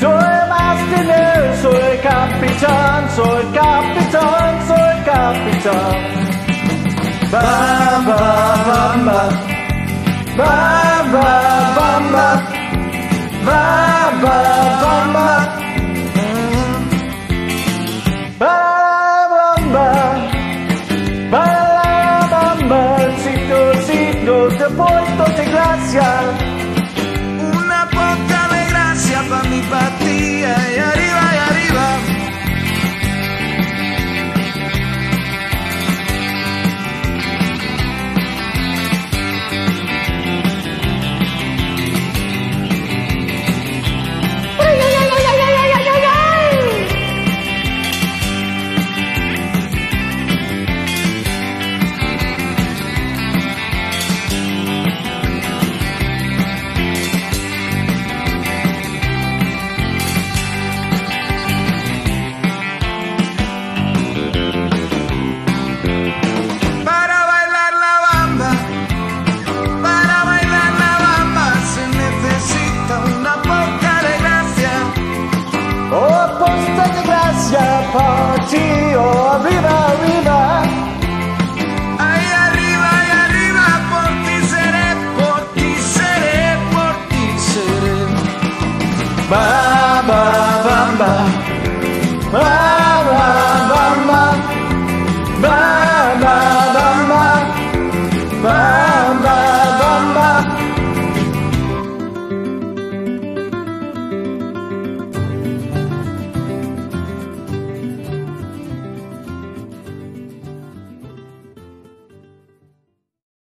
soy más dinero, soy capitán, soy capitán, soy capitán. Ba, ba, ba, ba. Ba, ba, ba, ba. Ba, ba, ba, ba. Ba, ba, ba. Ba, ba, ba.